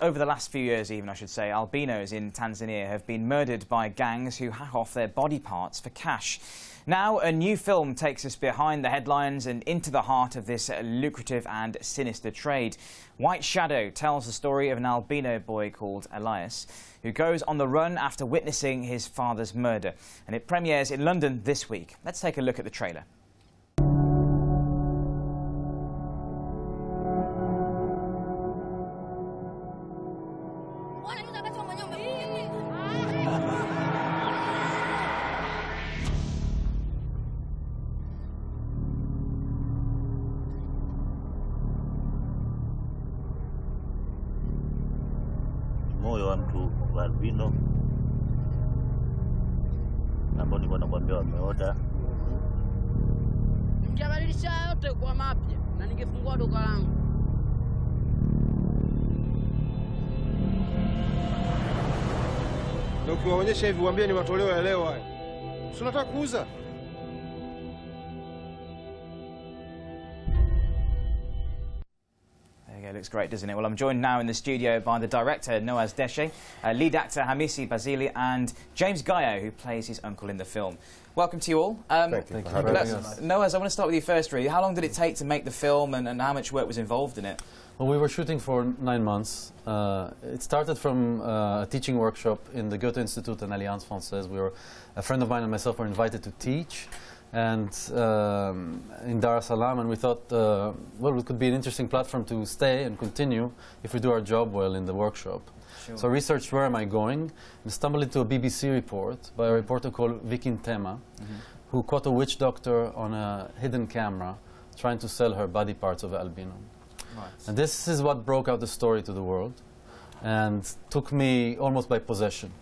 over the last few years, even I should say, albinos in Tanzania have been murdered by gangs who hack off their body parts for cash. Now, a new film takes us behind the headlines and into the heart of this lucrative and sinister trade. White Shadow tells the story of an albino boy called Elias, who goes on the run after witnessing his father's murder. And it premieres in London this week. Let's take a look at the trailer. Mtu wa albino ambao nilikuwa nakwambia wameoda. Ningebadilisha yote kwa mapya na ningefungua duka langu. Ndio ukiwaonyesha hivi waambie ni matoleo ya leo haya. Si unataka kuuza? Looks great, doesn't it? Well, I'm joined now in the studio by the director, Noaz Deshe, uh, lead actor Hamisi Bazili, and James Gayo, who plays his uncle in the film. Welcome to you all. Um, Thank you. Thank you but for let's- having us. Noaz, I want to start with you first, really. How long did it take to make the film, and, and how much work was involved in it? Well, we were shooting for nine months. Uh, it started from uh, a teaching workshop in the Goethe Institute and Alliance Française. We were, a friend of mine and myself were invited to teach and um, in Dar es Salaam, and we thought, uh, well, it could be an interesting platform to stay and continue if we do our job well in the workshop. Sure. So I researched where am I going and stumbled into a BBC report by a reporter called Vicky Ntema, who caught a witch doctor on a hidden camera trying to sell her body parts of albino. Right. And this is what broke out the story to the world and took me almost by possession.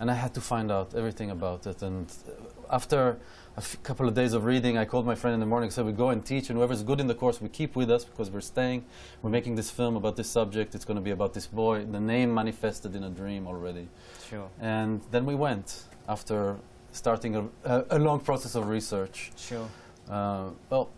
And I had to find out everything about it. And uh, after a f- couple of days of reading, I called my friend in the morning, and said, We go and teach, and whoever's good in the course, we keep with us because we're staying. We're making this film about this subject. It's going to be about this boy. The name manifested in a dream already. Sure, And then we went after starting a, a, a long process of research. sure. Uh, well,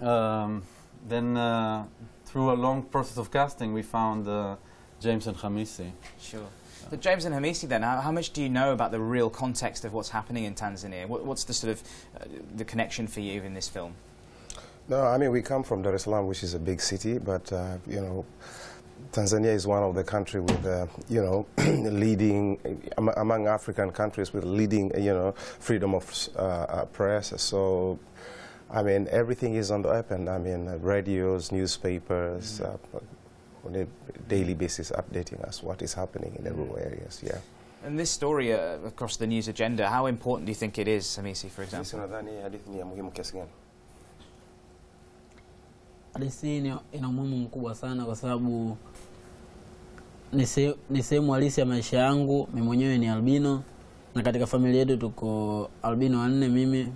um, then uh, through a long process of casting, we found uh, James and Hamisi. Sure. So James and Hamisi, then, how, how much do you know about the real context of what's happening in Tanzania? What, what's the sort of uh, the connection for you in this film? No, I mean, we come from Dar es Salaam, which is a big city, but, uh, you know, Tanzania is one of the country with, uh, you know, leading, am- among African countries with leading, you know, freedom of uh, uh, press. So, I mean, everything is on the open. I mean, uh, radios, newspapers, uh, on a daily basis updating us what is happening in the rural areas, yeah. And this story uh, across the news agenda, how important do you think it is, Hamisi, for example? nadhani hadithi ni ya muhimu kiasi gani? Hadithi hii ina umuhimu mkubwa sana kwa sababu ni ni sehemu halisi ya maisha yangu. Mimi mwenyewe ni albino na katika familia yetu tuko albino wanne, mimi,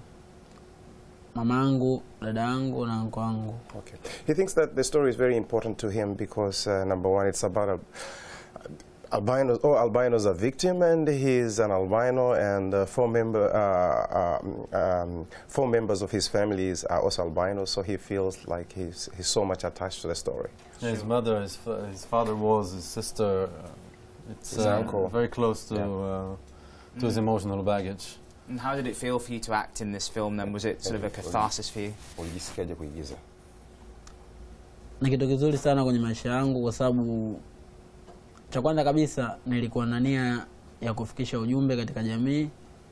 mamangu, dada yangu na anko wangu. Okay. He thinks that the story is very important to him because, uh, number one, it's about al- albinos. All albinos are victim, and he's an albino, and uh, four member, uh, um, um, four members of his families are also albinos. So he feels like he's he's so much attached to the story. His mother, his, fa- his father was, his sister. Uh, it's His uh, uncle. very close to, Yeah. uh, to his emotional baggage. And how did it feel for you to act in this film then? Was it sort of a catharsis for you? Ulijisikiaje kuigiza? Ni kitu kizuri sana kwenye maisha yangu kwa sababu cha kwanza kabisa nilikuwa na nia ya kufikisha ujumbe katika jamii.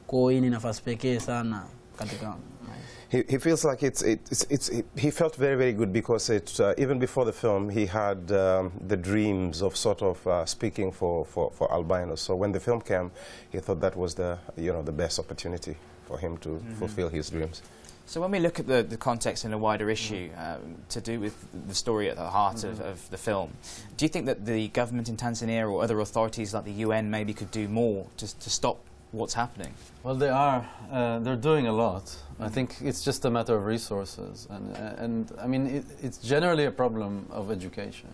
Kwa hiyo hii ni nafasi pekee sana katika maisha. He, he feels like it's, it's, it's, it, he felt very, very good because it, uh, even before the film, he had um, the dreams of sort of uh, speaking for, for, for albinos. So when the film came, he thought that was the, you know, the best opportunity for him to fulfill his dreams. So when we look at the, the context in a wider issue um, to do with the story at the heart of, of the film, do you think that the government in Tanzania or other authorities like the UN maybe could do more to, to stop what's happening? Well, they are. Uh, they're doing a lot. I think it's just a matter of resources, and and I mean it, it's generally a problem of education,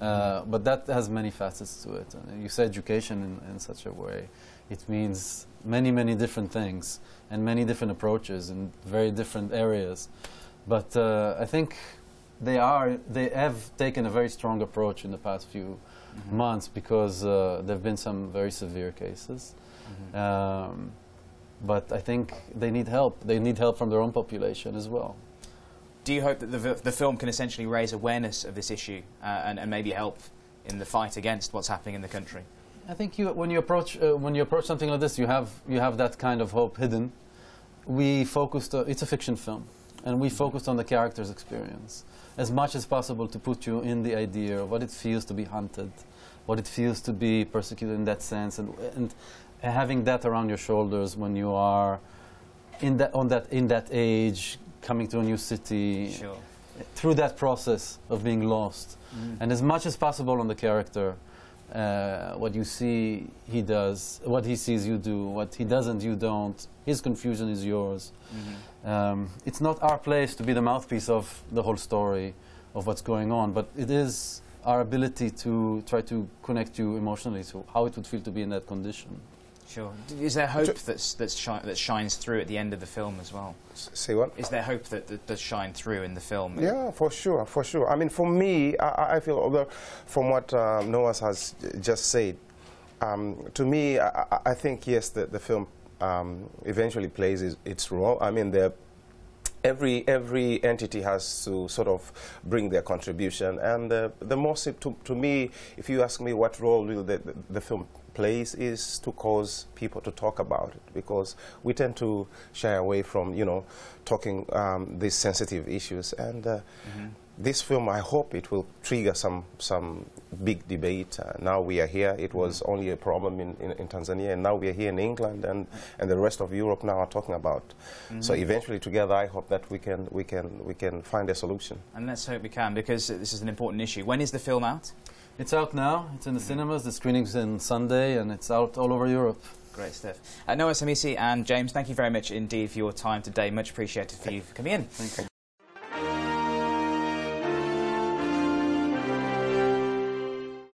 uh, but that has many facets to it. And you say education in, in such a way, it means many many different things and many different approaches in very different areas. But uh, I think they are they have taken a very strong approach in the past few months because uh, there have been some very severe cases. Um, but I think they need help. They need help from their own population as well. Do you hope that the, the film can essentially raise awareness of this issue uh, and, and maybe help in the fight against what's happening in the country? I think you, when you approach uh, when you approach something like this, you have you have that kind of hope hidden. We focused. Uh, it's a fiction film, and we focused on the character's experience as much as possible to put you in the idea of what it feels to be hunted, what it feels to be persecuted in that sense, and and having that around your shoulders when you are in that on that in that age, coming to a new city, Sure. through that process of being lost, and as much as possible on the character. Uh, what you see, he does. What he sees, you do. What he doesn't, you don't. His confusion is yours. Um, it's not our place to be the mouthpiece of the whole story of what's going on, but it is our ability to try to connect you emotionally to how it would feel to be in that condition. Sure. Is there hope that's, that's shi- that shines through at the end of the film as well? S- Say what? Is there hope that, that does shine through in the film? Yeah, for sure, for sure. I mean, for me, I, I- I feel, although from what um, Noaz has just said, um, to me, I, I- I think yes, the, the film um, eventually plays its, its role. I mean, the every every entity has to sort of bring their contribution, and uh, the most to, to me, if you ask me, what role will the, the, the film plays is to cause people to talk about it because we tend to shy away from you know talking um, these sensitive issues and. Uh, This film, I hope it will trigger some some big debate. Uh, now we are here. It was only a problem in, in, in Tanzania, and now we are here in England, and, and the rest of Europe now are talking about. So eventually, together, I hope that we can we can we can find a solution. And let's hope we can, because this is an important issue. When is the film out? It's out now. It's in the cinemas. The screening's in Sunday, and it's out all over Europe. Great stuff. Uh, Noaz Hamisi and James, thank you very much indeed for your time today. Much appreciated for you coming in. Thank you.